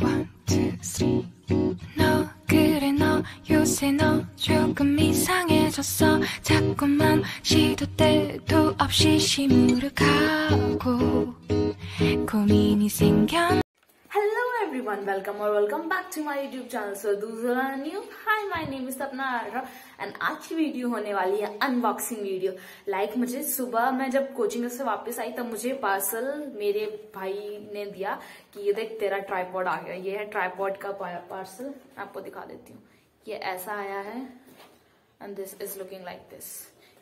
one, two, three. 너 그래 너 요새 너 조금 이상해졌어 자꾸만 시도 때도 없이 시무룩하고 고민이 생겨 everyone, welcome or welcome back to my YouTube channel. So are new, hi my name is Sapna Arra and आज की video होने वाली है unboxing video like like, मुझे सुबह मैं जब कोचिंग से वापस आई तब मुझे पार्सल मेरे भाई ने दिया कि ये देख तेरा ट्राईपॉड आ गया। ये है ट्राईपॉड का पार्सल आपको दिखा देती हूँ। ये ऐसा आया है and this is looking like this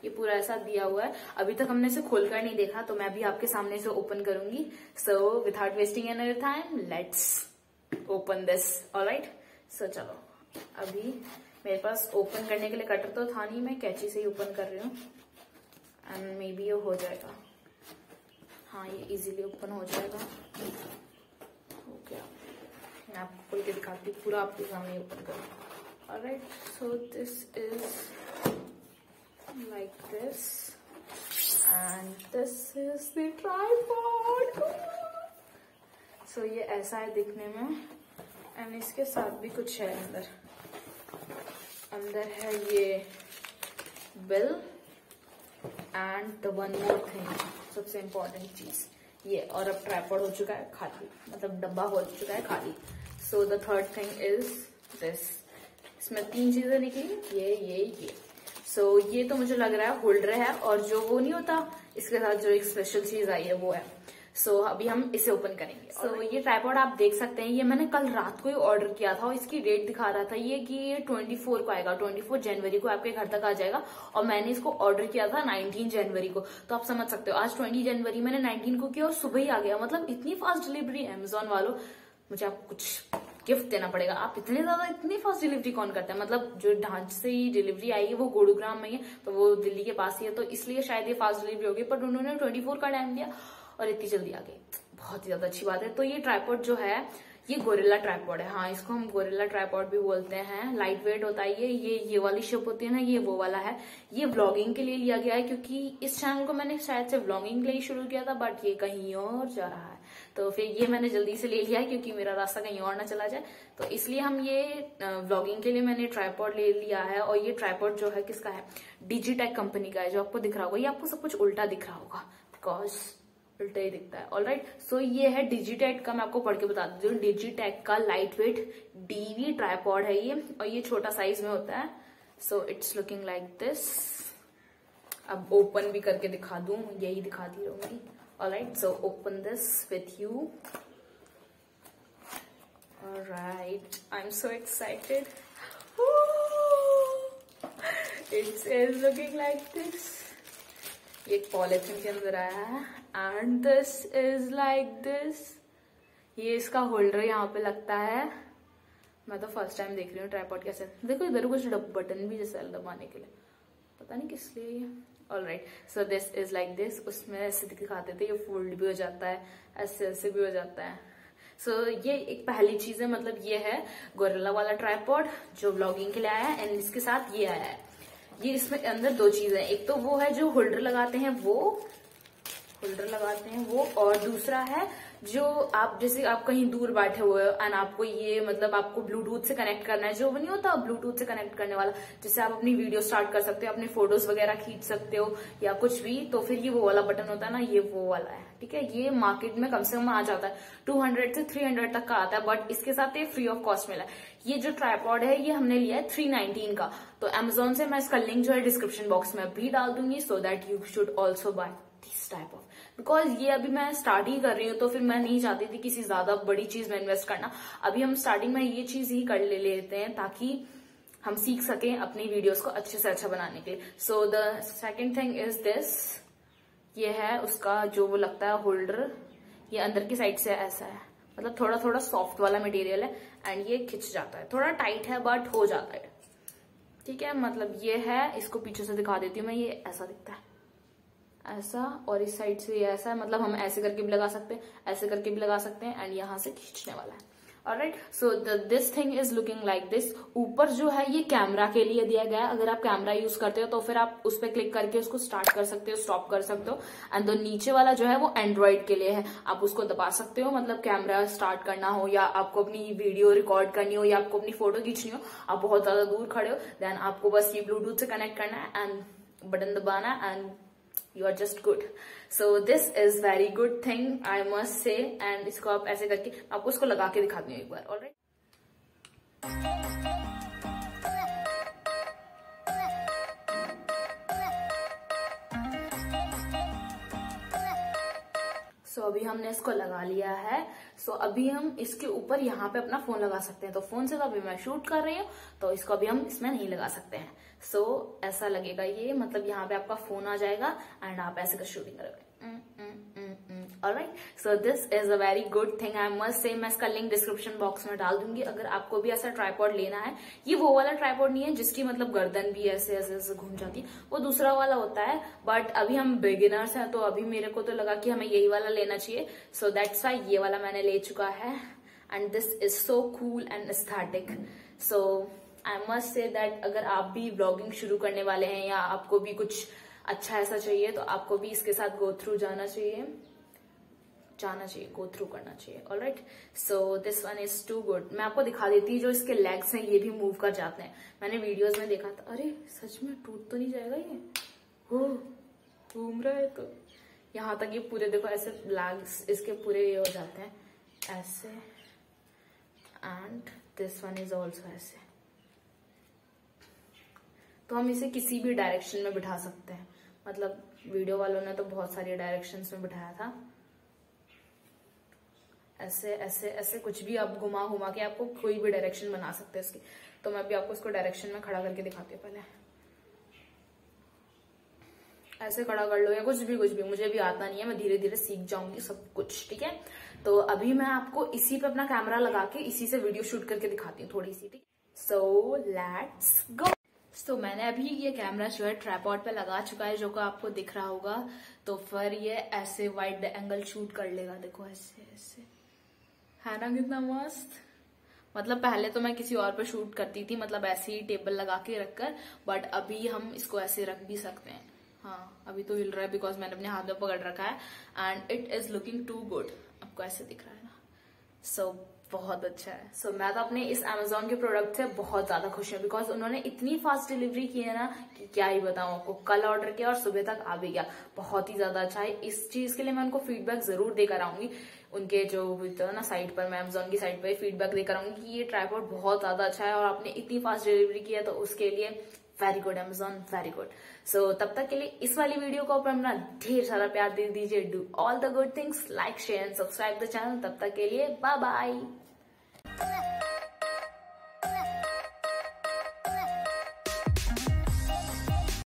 ये पूरा ऐसा दिया हुआ है। अभी तक हमने इसे खोलकर नहीं देखा तो मैं भी आपके सामने से ओपन करूँगी। So without wasting an time let's open this alright so चलो, अभी मेरे पास ओपन करने के लिए कटर तो था नहीं, मैं कैची से ही ओपन कर रही हूँ। एंड मे बी ये हो जाएगा। हाँ ये इजीली ओपन हो जाएगा। ओके मैं आपको खोल के दिखाती पूरा आपके सामने ओपन करूँ। Alright so this is like this. This this is the so ये ऐसा है दिखने में। एंड इसके साथ भी कुछ है अंदर। अंदर है ये bill and the one more thing सबसे इम्पोर्टेंट चीज़। ये और अब ट्राईपॉड हो चुका है खाली। मतलब डब्बा हो चुका है खाली। So the third thing is this इसमें तीन चीज़ें निकली ये ये ये। सो so, ये तो मुझे लग रहा है होल्डर है और जो वो नहीं होता इसके साथ जो एक स्पेशल चीज़ आई है वो है। सो so, अभी हम इसे ओपन करेंगे। सो so, ये ट्राईपॉड आप देख सकते हैं। ये मैंने कल रात को ही ऑर्डर किया था और इसकी डेट दिखा रहा था। ये कि ये 24 को आएगा। 24 जनवरी को आपके घर तक आ जाएगा। और मैंने इसको ऑर्डर किया था 19 जनवरी को। तो आप समझ सकते हो आज 20 जनवरी मैंने 19 को किया और सुबह ही आ गया। मतलब इतनी फास्ट डिलीवरी अमेजोन वालों मुझे आप कुछ गिफ्ट देना पड़ेगा। आप इतने ज़्यादा इतनी फास्ट डिलीवरी कौन करता है? मतलब जो ढांच से ही डिलीवरी आई है वो गुरुग्राम में है तो वो दिल्ली के पास ही है। तो इसलिए शायद ये फास्ट डिलीवरी होगी पर उन्होंने ट्वेंटी का टाइम दिया। और इतनी जल्दी आ गई बहुत ही ज़्यादा अच्छी बात है। तो ये ट्राईपोर्ट जो है, ये गोरेला ट्राईपॉड है। हाँ इसको हम गोरेला ट्राईपॉड भी बोलते हैं। लाइट वेट होता है ये ये ये वाली शिप होती है ना, ये वो वाला है। ये व्लॉगिंग के लिए लिया गया है क्योंकि इस चैनल को मैंने शायद से व्लॉगिंग के लिए शुरू किया था बट ये कहीं और जा रहा है। तो फिर ये मैंने जल्दी से ले लिया है क्योंकि मेरा रास्ता कहीं और ना चला जाए। तो इसलिए हम ये व्लॉगिंग के लिए मैंने ट्राईपॉड ले लिया है और ये ट्राईपॉड जो है, किसका है? डिजिटेक कंपनी का है, जो आपको दिख रहा होगा। ये आपको सब कुछ उल्टा दिख रहा होगा। बिकॉज़ उल्टा ही दिखता है। ऑल राइट सो ये है डिजिटेक का मैं आपको पढ़ के बता हूँ डिजिटेक का लाइट वेट डीवी ट्राईपॉड है ये और ये छोटा साइज़ में होता है। So it's looking like this अब ओपन भी करके दिखा दू यही दिखा दिखाती रहूँगी। All right so open this with you Alright, I'm so excited. It is looking like this. ये पॉलिथीन के अंदर आया है। And this is like this ये इसका होल्डर यहाँ पे लगता है। मैं तो फ़र्स्ट टाइम देख रही हूँ ट्राईपॉड कैसे। देखो इधर कुछ बटन भी जैसे दबाने के लिए। पता नहीं किस लिए all right so this is like this उसमें ऐसे दिखाते थे ये फोल्ड भी हो जाता है। ऐसे ऐसे भी हो जाता है। सो so, ये एक पहली चीज़ है मतलब ये है गोरेला वाला ट्राईपॉड जो ब्लॉगिंग के लिए आया है एंड इसके साथ ये आया है। ये इसमें अंदर दो चीज़ एक तो वो है जो होल्डर लगाते हैं, वो होल्डर लगाते हैं, वो और दूसरा है जो आप जैसे आप कहीं दूर बैठे हुए हो एंड आपको ये मतलब आपको ब्लूटूथ से कनेक्ट करना है, जो नहीं होता ब्लूटूथ से कनेक्ट करने वाला। जिससे आप अपनी वीडियो स्टार्ट कर सकते हो, अपने फ़ोटोज़ वगैरह खींच सकते हो या कुछ भी तो फिर ये वो वाला बटन होता है ना, ये वो वाला है, ठीक है? ये मार्केट में कम से कम आ जाता है। टू हंड्रेड से थ्री हंड्रेड तक का आता है बट इसके साथ ये फ्री ऑफ़ कॉस्ट मिला है। ये जो ट्राईपॉड है, ये हमने लिया है थ्री नाइनटीन का। तो अमेजोन से मैं इसका लिंक जो है डिस्क्रिप्शन बॉक्स में भी डाल दूँगी so that you should also buy this type of because ये अभी मैं स्टार्ट ही कर रही हूँ तो फिर मैं नहीं चाहती थी किसी ज़्यादा बड़ी चीज़ में इन्वेस्ट करना। अभी हम स्टार्टिंग में ये चीज़ ही कर ले, लेते हैं ताकि हम सीख सकें अपनी वीडियोस को अच्छे से अच्छा बनाने के लिए। So the second thing is this ये है उसका जो वो लगता है होल्डर ये अंदर की साइड से ऐसा है। मतलब थोड़ा थोड़ा सॉफ्ट वाला मटेरियल है एंड ये खिंच जाता है। थोड़ा टाइट है बट हो जाता है। ठीक है? मतलब ये है, इसको पीछे से दिखा देती हूँ मैं, ये ऐसा दिखता है। ऐसा, और इस साइड से ये ऐसा है मतलब हम ऐसे करके भी लगा सकते हैं, ऐसे करके भी लगा सकते हैं एंड यहाँ से खींचने वाला है। Right so this thing is looking like this ऊपर जो है, ये कैमरा के लिए दिया गया है। अगर आप कैमरा यूज़ करते हो तो फिर आप उस पर क्लिक करके उसको स्टार्ट कर सकते हो स्टॉप कर सकते हो। एंड द नीचे वाला जो है, वो एंड्रॉइड के लिए है। आप उसको दबा सकते हो मतलब कैमरा स्टार्ट करना हो, या आपको अपनी वीडियो रिकॉर्ड करनी हो, या आपको अपनी फ़ोटो खींचनी हो। आप बहुत ज़्यादा दूर खड़े हो देन आपको बस ये ब्लूटूथ से कनेक्ट करना है एंड बटन दबाना and you are just good so this is very good thing I must say and इसको आप ऐसे करके, आपको उसको लगा के दिखाती हूँ एक बार ऑलराइट सो अभी हमने इसको लगा लिया है। सो अभी हम इसके ऊपर यहाँ पे अपना फ़ोन लगा सकते हैं। तो फ़ोन से तो अभी मैं शूट कर रही हूँ तो इसको अभी हम इसमें नहीं लगा सकते हैं। सो ऐसा लगेगा ये मतलब यहाँ पे आपका फ़ोन आ जाएगा एंड आप ऐसे कर शूटिंग करोगे। Alright so this is a very good thing I must say मैं इसका लिंक डिस्क्रिप्शन बॉक्स में डाल दूँगी। अगर आपको भी ऐसा ट्राईपॉड लेना है, ये वो वाला ट्राईपॉड नहीं है जिसकी मतलब गर्दन भी ऐसे ऐसे ऐसे घूम जाती। वो दूसरा वाला होता है बट अभी हम बिगिनर्स हैं तो अभी मेरे को तो लगा कि हमें यही वाला लेना चाहिए। सो दैट्स वाई ये वाला मैंने ले चुका है। And this is so cool and aesthetic so I must say that अगर आप भी ब्लॉगिंग शुरू करने वाले हैं या आपको भी कुछ अच्छा ऐसा चाहिए तो आपको भी इसके साथ गो थ्रू जाना चाहिए। जाना चाहिए गो थ्रू करना चाहिए all right so this one is too good मैं आपको दिखा देती हूँ जो इसके लेग्स हैं, ये भी मूव कर जाते हैं। मैंने वीडियोस में देखा था। अरे, सच में टूट तो नहीं जाएगा ये? हो, घूम रहा है तो। यहाँ तक ये पूरे, देखो, ऐसे लेग्स इसके पूरे ये हो जाते हैं। ऐसे and this one is also ऐसे। तो हम इसे किसी भी डायरेक्शन में बिठा सकते हैं। मतलब वीडियो वालों ने तो बहुत सारी डायरेक्शन में बिठाया था। ऐसे ऐसे ऐसे कुछ भी आप घुमा घुमा के आपको कोई भी डायरेक्शन बना सकते हैं इसकी तो मैं भी आपको इसको डायरेक्शन में खड़ा करके दिखाती हूँ पहले। ऐसे खड़ा कर लो या कुछ भी कुछ भी। मुझे भी आता नहीं है, मैं धीरे धीरे सीख जाऊँगी सब कुछ, ठीक है? तो अभी मैं आपको इसी पे अपना कैमरा लगा के इसी से वीडियो शूट करके दिखाती हूँ थोड़ी सी, ठीक सो लेट्स गो तो मैंने अभी ये कैमरा जो है ट्राईपॉड पे लगा चुका है, जो को आपको दिख रहा होगा। तो फिर ये ऐसे वाइड एंगल शूट कर लेगा, देखो ऐसे ऐसे। है ना कितना मस्त? मतलब पहले तो मैं किसी और पर शूट करती थी मतलब ऐसे ही टेबल लगा के रखकर बट अभी हम इसको ऐसे रख भी सकते हैं। हाँ अभी तो हिल रहा है बिकॉज़ मैंने अपने हाथ में पकड़ रखा है and it is looking too good आपको ऐसे दिख रहा है ना? सो so, बहुत अच्छा है। सो so, मैं तो अपने इस अमेजोन के प्रोडक्ट से बहुत ज़्यादा खुश हूँ बिकॉज़ उन्होंने इतनी फास्ट डिलीवरी की है ना कि क्या ही बताऊँ आपको कल ऑर्डर किया और सुबह तक आ भी गया। बहुत ही ज़्यादा अच्छा है। इस चीज़ के लिए मैं उनको फीडबैक ज़रूर देकर आऊँगी। उनके जो तो ना साइट पर मैं अमेजोन की साइट पर फीडबैक देकर आऊँगी कि ये ट्राईपोर्ट बहुत ज़्यादा अच्छा है और आपने इतनी फास्ट डिलीवरी की है तो उसके लिए very good Amazon very good so तब तक के लिए इस वाली वीडियो को अपना ढेर सारा प्यार दे दीजिए do all the good things like share and subscribe the channel तब तक के लिए बाय बाय